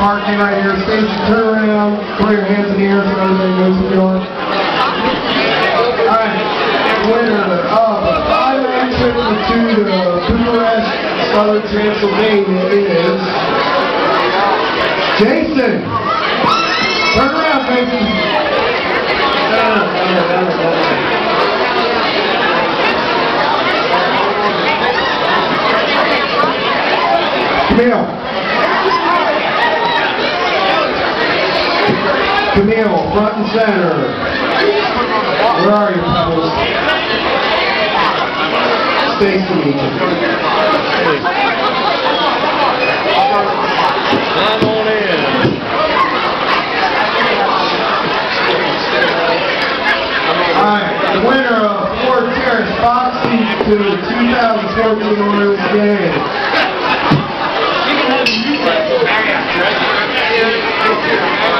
Parking right here, station turn around, put your hands in the air so everybody knows you're doing. Alright, winner of the five entrance to the Southern Transylvania is Jason. Turn around, baby. Camille. Camille, front and center. Where are you, Pebbles? Stacy. Come on in. Alright, the winner of Ford Terrace Foxy to the 2014 Orioles game. Is there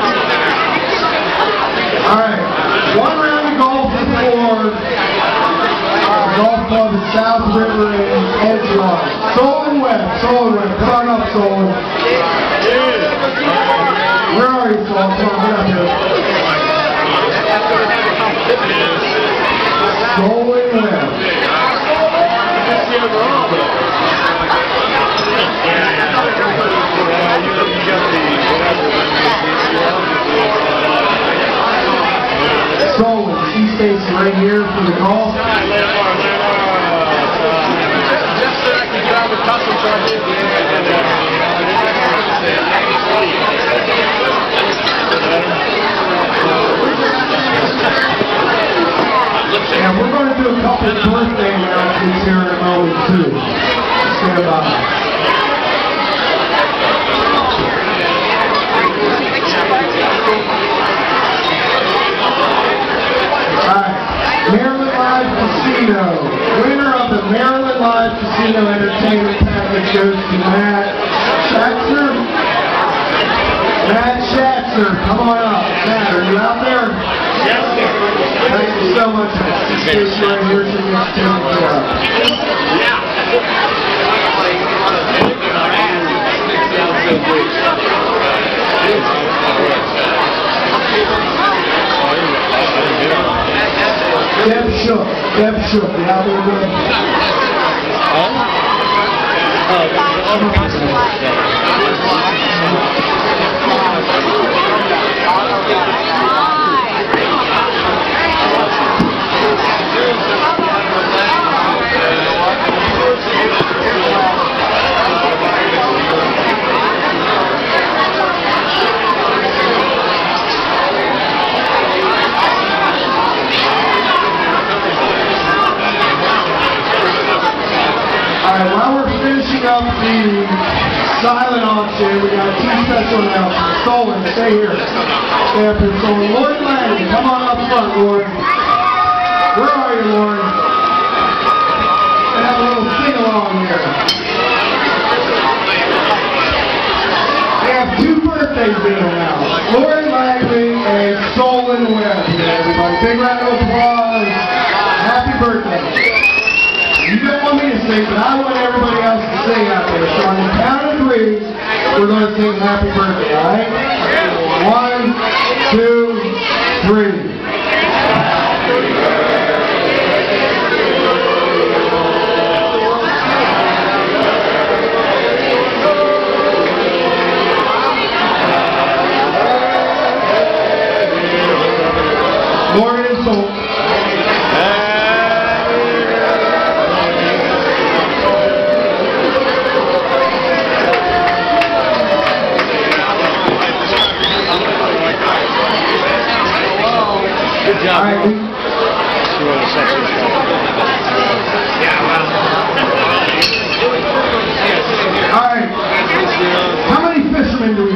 Alright, one round of golf before the golf club at South River in Edgewater. Solon Webb, Solon Webb, come on up, Solon. Where are you, Solon? Come on, get up here. Solon. She stays right here for the golf. And we're going to do a couple birthday announcements here in a moment too. Stand by. Alright, Maryland Live Casino. Winner of the Maryland Live Casino Entertainment Package goes to Matt Schatzner. Matt Schatzner, come on up. Matt, are you out there? Yes, sir. Thank you so much. Stay right here so you can take care of. Deb Shook, Deb Shook, you out there good? Oh. Alright, announcements. Stay here. Stay up here, Solon. Lord Lang, come on up front, Lord. Where are you, Lord? Let's have a little sing-along here. We have two birthdays being announced. Lori Langley and Solon Webb here, everybody. Big round of applause. Happy birthday. You don't want me to sing, but I want everybody else to sing out there. So on the count of three, we're going to sing happy birthday, all right? One, two, three.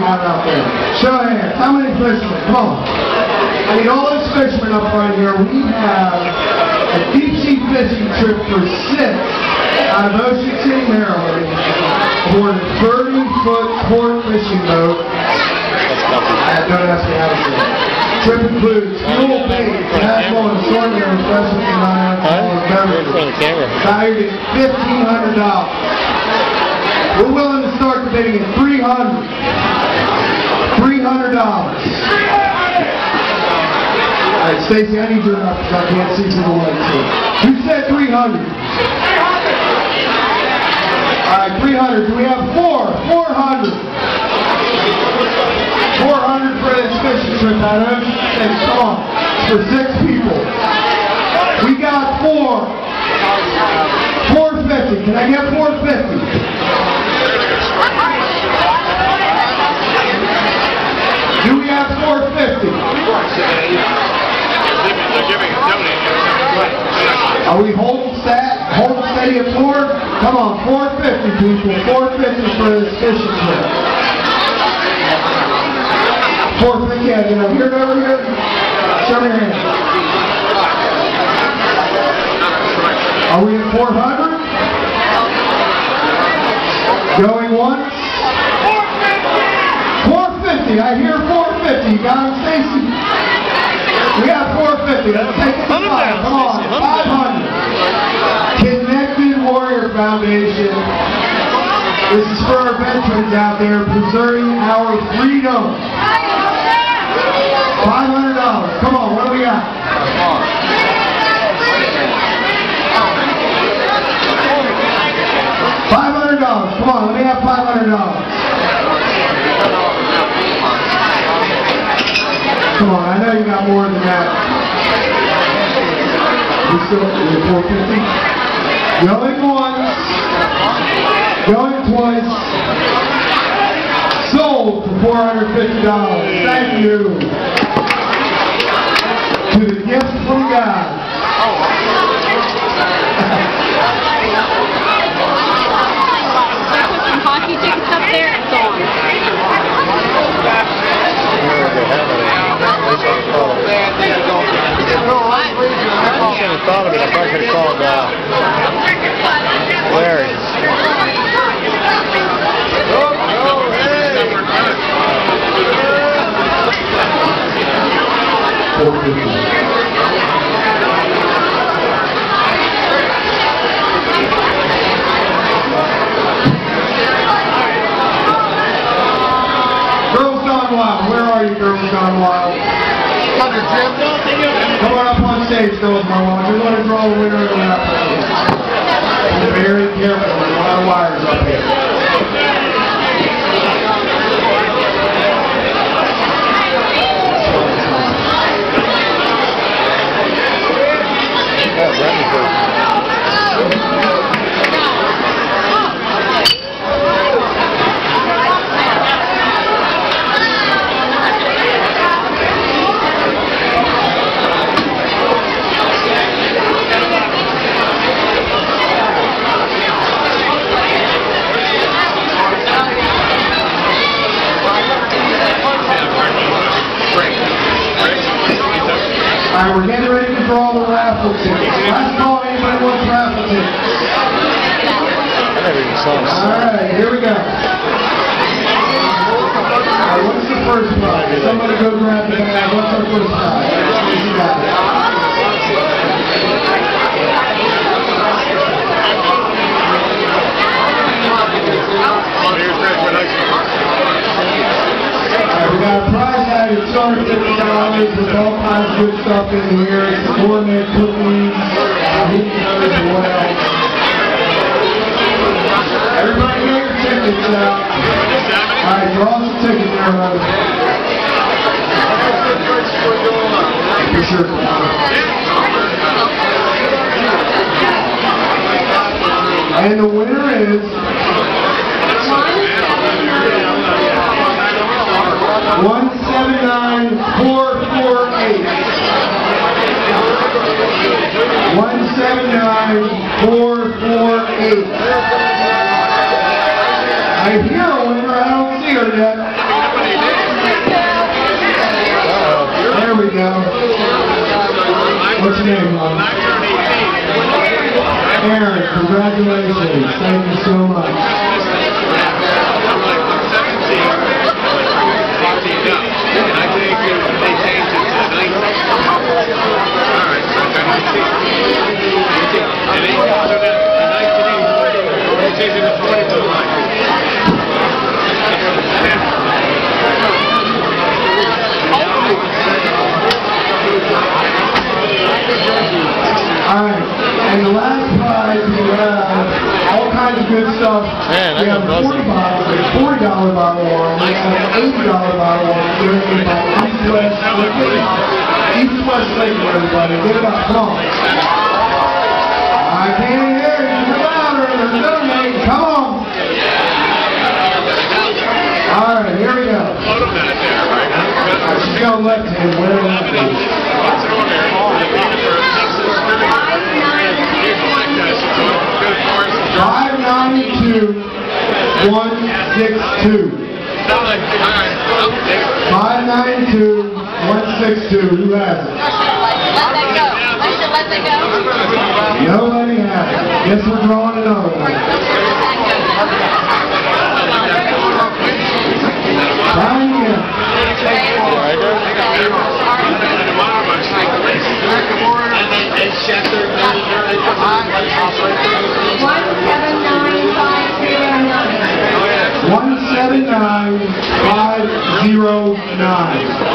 Fishermen have out there? Show of hands. How many fishermen? Come on. I need all those fishermen up right here. We have a deep sea fishing trip for six out of Ocean City, Maryland, aboard a 30-foot port fishing boat. Uh, Don't ask me how to say it. Trip includes fuel, bait, tackle, and assortment of refreshments and non-alcoholic in front beverages. of the camera. Valued at fifteen hundred dollars. We're willing to start the bidding at three hundred. Three hundred dollars. All right, Stacy, I need your help because I can't see through the lights here. Who said three hundred? All right, three hundred. Do we have four? Four hundred. Four hundred for this fishing trip out of and on, for six people. We got four. Four fifty. Can I get four fifty? Do we have four fifty? They're giving it Tony. Are we holding stat, holding steady at four? Come on, four fifty people, four fifty for this fishing trip. Four fifty, yeah, you know, here, over here, show me your hand. Are we at four hundred? Going once? 450. I hear 450. Don Stacy. We got 450. Let's take it Come on. 500. Connected Warrior Foundation. This is for our veterans out there preserving our freedom. $500. Come on. What do we got? $500. Come on, let me have $500. Come on, I know you got more than that. You still, you're four fifty? Going once. Going twice. Sold for four hundred fifty dollars. Thank you. To the gift from God. Put some hockey tickets up there and so on. I should have thought of it. I could have called Larry. Fifty. Girls Gone are you, Girls Gone Wild? Come on up on stage, Girls Gone Wild. We want to draw a winner of the raffle. Be very careful, there's a lot of wires up here. Yeah, Brandenburg. All right, we're getting ready to draw the raffle tickets. Last call, anybody wants raffle tickets? I never even saw him. All right, here we go. All right, what's the first prize? Somebody go grab the bag. What's our first prize? You got it. All right, we got a prize bag of two hundred fifty dollars with all kinds of good stuff in here. Gourmet cookies, uh, knows what else. Everybody get your tickets out. All right, draw some tickets. For sure. And the winner is one seven nine four four eight. One seven nine four four eight. I hear a winner, I don't see her yet. There we go. What's your name, Mom? Aaron, congratulations. Thank you so much. And the last prize we have all kinds of good stuff. Man, we have got a forty buzzing. bottle, a forty dollar bottle of wine, we have an eighty dollar bottle of wine given by Liquor. East West Liquor, everybody, give it up, come on. I can't hear you, louder, no name, come on. Alright, here we go. Five ninety-two, one six two. Five ninety-two, one six two. Who has it? Let that go. Let that go. Nobody has it. Guess we're drawing another one. Try again. One seven nine five zero nine.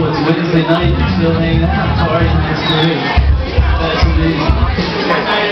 Wednesday night, you're still hanging out, partying next week. That's amazing.